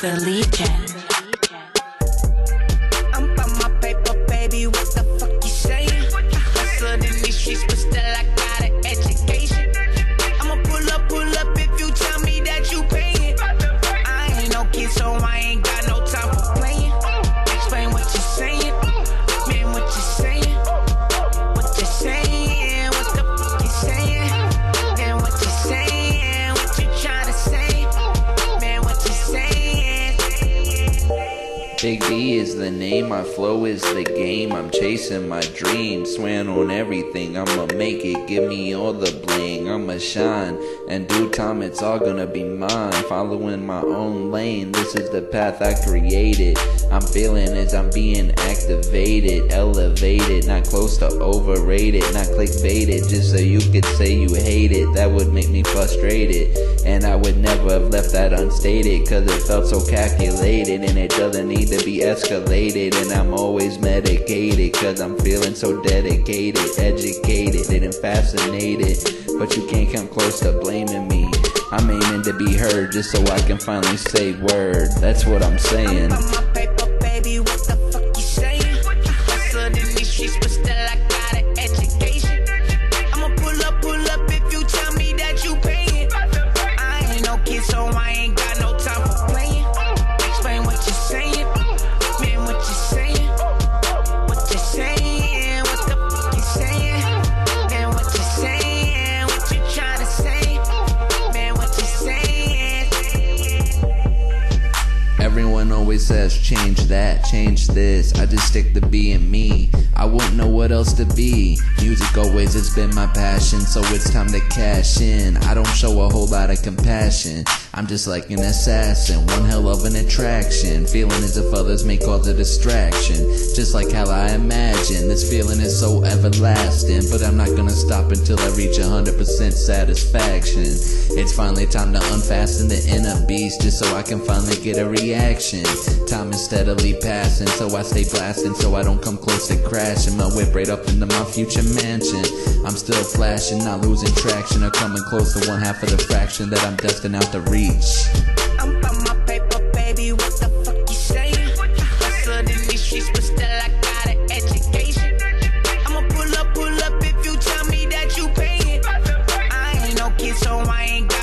The Legion. Big D is the name, my flow is the game. I'm chasing my dreams, swearing on everything. I'ma make it, give me all the bling. I'ma shine, and due time it's all gonna be mine. Following my own lane, this is the path I created. I'm feeling as I'm being activated, elevated, not close to overrated, not clickbaited, just so you could say you hate it. That would make me frustrated, and I would never have left that unstated, cause it felt so calculated, and it doesn't need to be escalated. And I'm always medicated, cause I'm feeling so dedicated, educated, and fascinated. But you can't come close to blaming me. I'm aiming to be heard just so I can finally say word. That's what I'm saying. Always says change that, change this. I just stick to being me. I wouldn't know what else to be. Music always has been my passion, so it's time to cash in. I don't show a whole lot of compassion. I'm just like an assassin, one hell of an attraction. Feeling as if others may cause a distraction. Just like how I imagine. This feeling is so everlasting. But I'm not gonna stop until I reach 100% satisfaction. It's finally time to unfasten the inner beast just so I can finally get a reaction. Time is steadily passing, so I stay blasting so I don't come close to crashing. My whip right up into my future mansion. I'm still flashing, not losing traction or coming close to one half of the fraction that I'm destined out to reach. I ain't